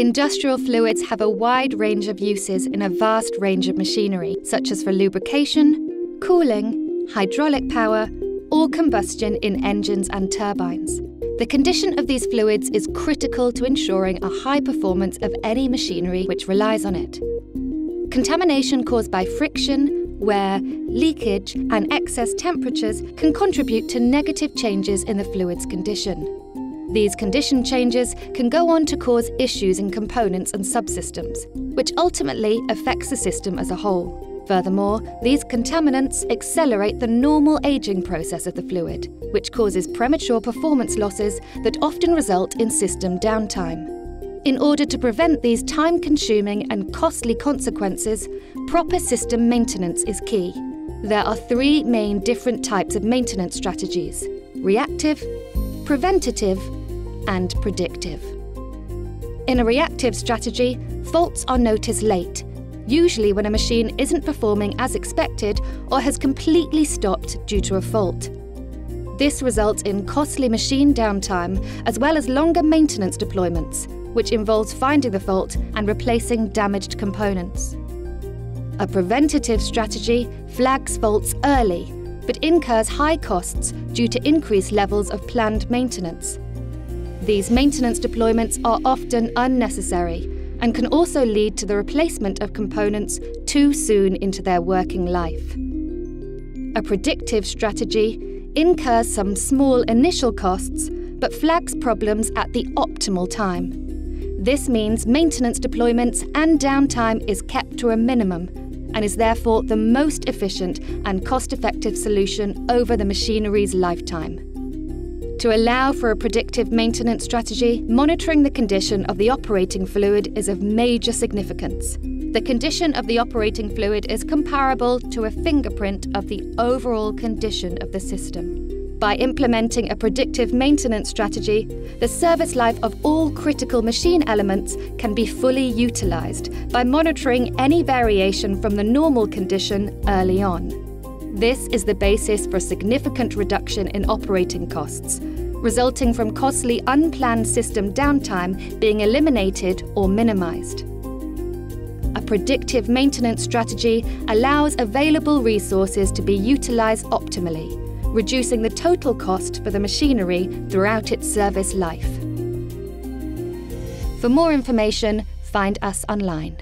Industrial fluids have a wide range of uses in a vast range of machinery, such as for lubrication, cooling, hydraulic power, or combustion in engines and turbines. The condition of these fluids is critical to ensuring a high performance of any machinery which relies on it. Contamination caused by friction, wear, leakage, and excess temperatures can contribute to negative changes in the fluid's condition. These condition changes can go on to cause issues in components and subsystems, which ultimately affects the system as a whole. Furthermore, these contaminants accelerate the normal aging process of the fluid, which causes premature performance losses that often result in system downtime. In order to prevent these time consuming and costly consequences, proper system maintenance is key. There are three main different types of maintenance strategies reactive, preventative, and predictive. In a reactive strategy, faults are noticed late, usually when a machine isn't performing as expected or has completely stopped due to a fault. This results in costly machine downtime as well as longer maintenance deployments, which involves finding the fault and replacing damaged components. A preventative strategy flags faults early, but incurs high costs due to increased levels of planned maintenance. These maintenance deployments are often unnecessary and can also lead to the replacement of components too soon into their working life. A predictive strategy incurs some small initial costs but flags problems at the optimal time. This means maintenance deployments and downtime is kept to a minimum and is therefore the most efficient and cost effective solution over the machinery's lifetime. To allow for a predictive maintenance strategy, monitoring the condition of the operating fluid is of major significance. The condition of the operating fluid is comparable to a fingerprint of the overall condition of the system. By implementing a predictive maintenance strategy, the service life of all critical machine elements can be fully utilised by monitoring any variation from the normal condition early on. This is the basis for a significant reduction in operating costs, resulting from costly unplanned system downtime being eliminated or minimised. A predictive maintenance strategy allows available resources to be utilised optimally, reducing the total cost for the machinery throughout its service life. For more information, find us online.